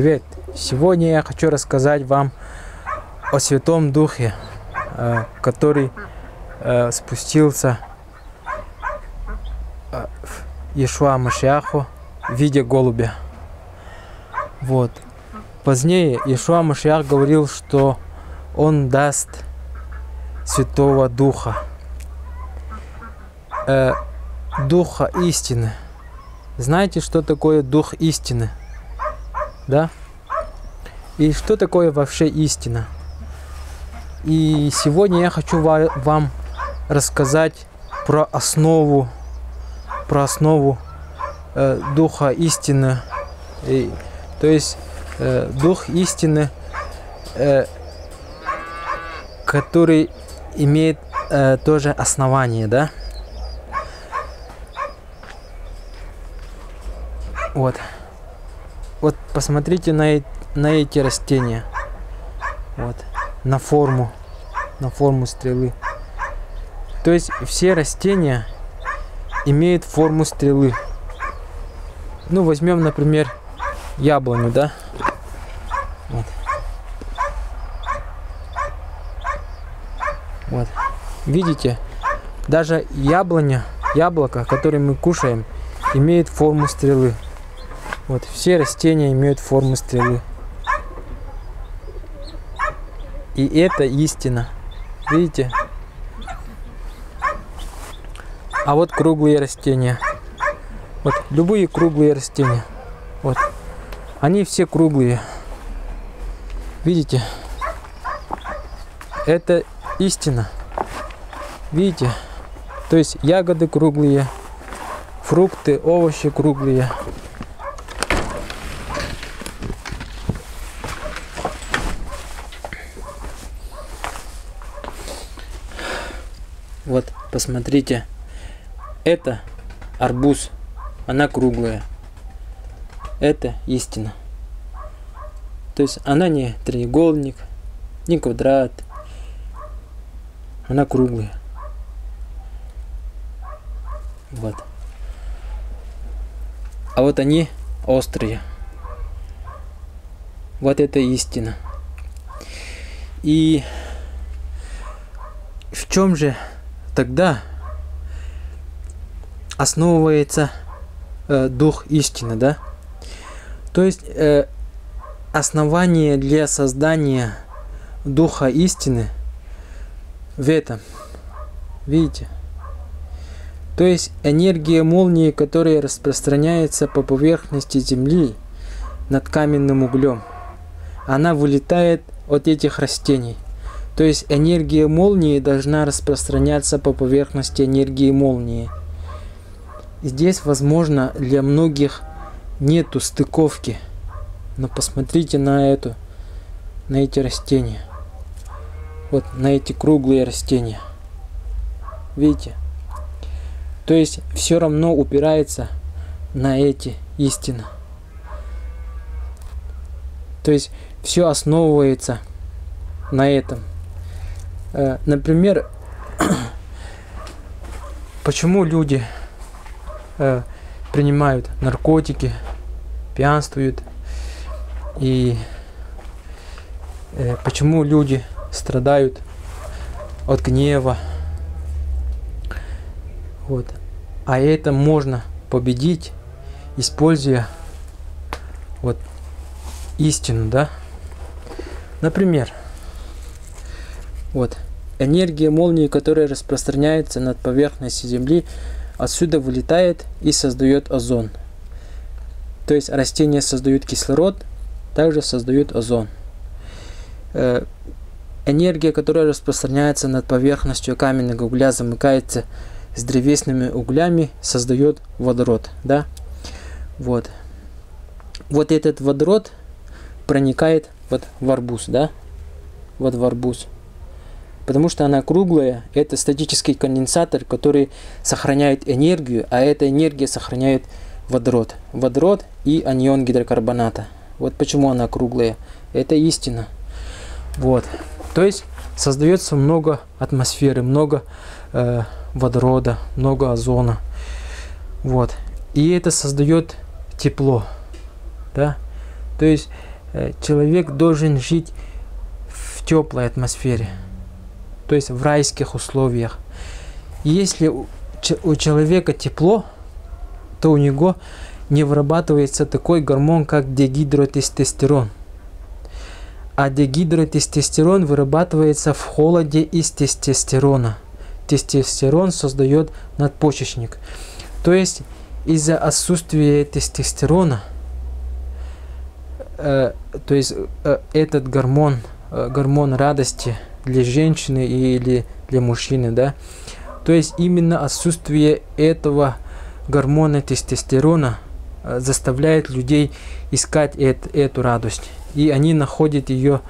Привет! Сегодня я хочу рассказать вам о Святом Духе, э, который э, спустился э, в Иешуа Машиаху в виде голубя. Вот. Позднее Иешуа Машиах говорил, что он даст Святого Духа, Духа истины. Знаете, что такое Дух истины? Да? И что такое вообще истина? И сегодня я хочу вам рассказать про основу, про основу э, духа истины. И, то есть э, дух истины, э, который имеет э, тоже основание, да? Вот. Вот посмотрите на, на эти растения. Вот. На форму. На форму стрелы. То есть все растения имеют форму стрелы. Ну, возьмем, например, яблоню, да? Вот. Вот. Видите? Даже яблоня, яблоко, которое мы кушаем, имеет форму стрелы. Вот, все растения имеют форму стрелы. И это истина. Видите? А вот круглые растения. Вот любые круглые растения. Вот. Они все круглые. Видите? Это истина. Видите? То есть ягоды круглые, фрукты, овощи круглые. Вот, посмотрите. Это арбуз. Она круглая. Это истина. То есть она не треугольник, не квадрат. Она круглая. Вот. А вот они острые. Вот это истина. И в чем же тогда основывается э, дух истины, да? То есть э, основание для создания духа истины в этом. Видите? То есть энергия молнии, которая распространяется по поверхности Земли над каменным углем, она вылетает от этих растений – то есть энергия молнии должна распространяться по поверхности энергии молнии. Здесь, возможно, для многих нету стыковки. Но посмотрите на эту, на эти растения. Вот на эти круглые растения. Видите? То есть все равно упирается на эти истины. То есть все основывается на этом. Э, например, почему люди э, принимают наркотики, пьянствуют, и э, почему люди страдают от гнева. Вот. А это можно победить, используя вот истину, да? Например, вот. Энергия молнии, которая распространяется над поверхностью Земли, отсюда вылетает и создает озон. То есть растения создают кислород, также создают озон. Э, энергия, которая распространяется над поверхностью каменного угля, замыкается с древесными углями, создает водород. Да? Вот. Вот этот водород проникает вот в арбуз, да? Вот в арбуз потому что она круглая. Это статический конденсатор, который сохраняет энергию, а эта энергия сохраняет водород. Водород и анион гидрокарбоната. Вот почему она круглая. Это истина. Вот. То есть создается много атмосферы, много э, водорода, много озона. Вот. И это создает тепло. Да? То есть э, человек должен жить в теплой атмосфере, то есть в райских условиях. Если у человека тепло, то у него не вырабатывается такой гормон, как дегидротестостерон. А дегидротестостерон вырабатывается в холоде из тестостерона. Тестостерон создает надпочечник. То есть из-за отсутствия тестостерона, э, то есть э, этот гормон, э, гормон радости для женщины или для мужчины, да, то есть именно отсутствие этого гормона тестостерона э, заставляет людей искать эт, эту радость. И они находят ее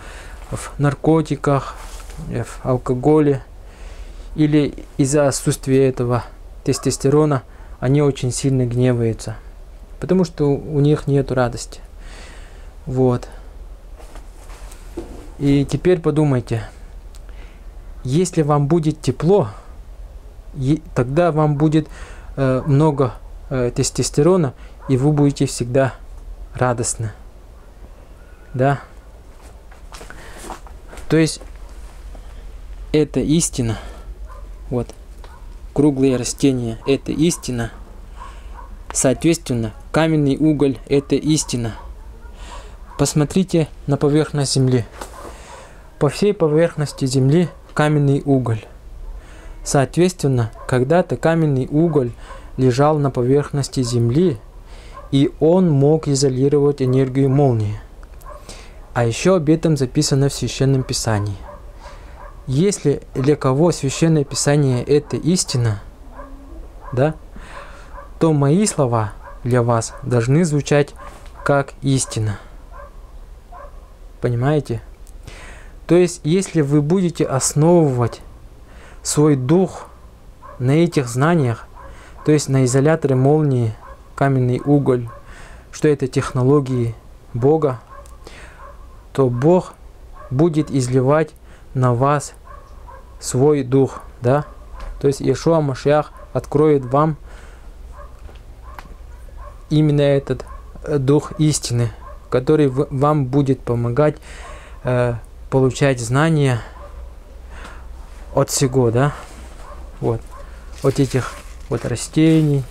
в наркотиках, э, в алкоголе. Или из-за отсутствия этого тестостерона они очень сильно гневаются. Потому что у них нет радости. Вот. И теперь подумайте, если вам будет тепло, тогда вам будет э, много э, тестостерона, и вы будете всегда радостны. Да? То есть это истина. Вот. Круглые растения – это истина. Соответственно, каменный уголь – это истина. Посмотрите на поверхность Земли. По всей поверхности Земли каменный уголь. Соответственно, когда-то каменный уголь лежал на поверхности Земли, и он мог изолировать энергию молнии. А еще об этом записано в Священном Писании. Если для кого Священное Писание – это истина, да, то мои слова для вас должны звучать как истина. Понимаете? То есть, если вы будете основывать свой дух на этих знаниях, то есть на изоляторе молнии, каменный уголь, что это технологии Бога, то Бог будет изливать на вас свой дух, да? То есть Иешуа Машиах откроет вам именно этот э, дух истины, который вам будет помогать э, получать знания, от всего, да, вот, от этих вот растений,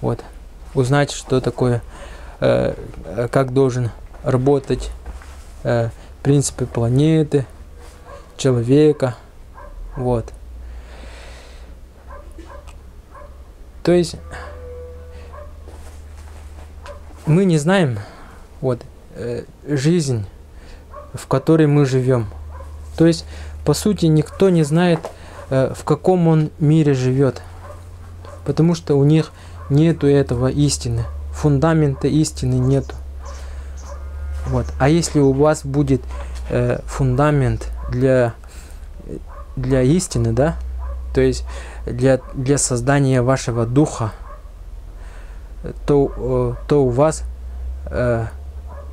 вот, узнать, что такое, э, э, как должен работать э, принципы планеты, человека, вот. То есть мы не знаем вот э, жизнь, в которой мы живем. То есть по сути, никто не знает, э, в каком он мире живет, потому что у них нету этого истины, фундамента истины нету. Вот. А если у вас будет э, фундамент для, для истины, да, то есть для, для создания вашего духа, то, э, то у вас э,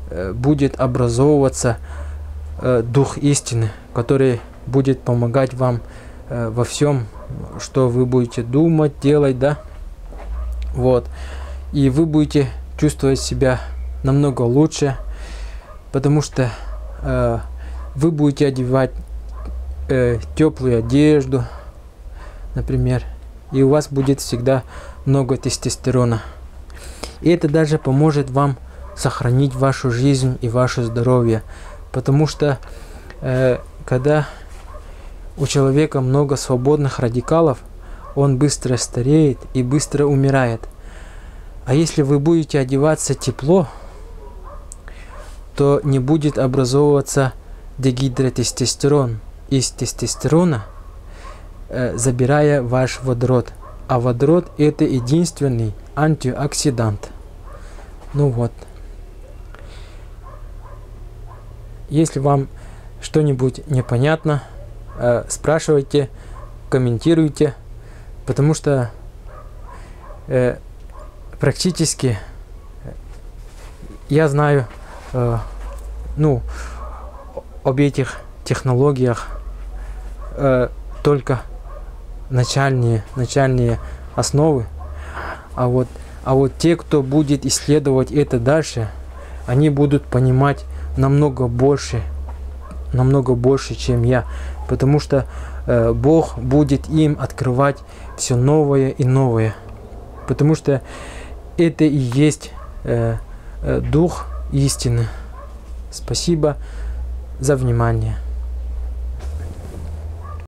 э будет образовываться дух истины, который будет помогать вам э, во всем, что вы будете думать, делать, да. Вот. И вы будете чувствовать себя намного лучше, потому что э, вы будете одевать э, теплую одежду, например, и у вас будет всегда много тестостерона. И это даже поможет вам сохранить вашу жизнь и ваше здоровье, потому что э, когда у человека много свободных радикалов, он быстро стареет и быстро умирает. А если вы будете одеваться тепло, то не будет образовываться дегидротестостерон из тестостерона, э, забирая ваш водород. А водород это единственный антиоксидант. Ну вот. Если вам что-нибудь непонятно, э, спрашивайте, комментируйте, потому что э, практически я знаю э, ну об этих технологиях э, только начальные начальные основы. А вот а вот те кто будет исследовать это дальше они будут понимать намного больше, намного больше, чем я, потому что э, Бог будет им открывать все новое и новое, потому что это и есть э, э, Дух истины. Спасибо за внимание.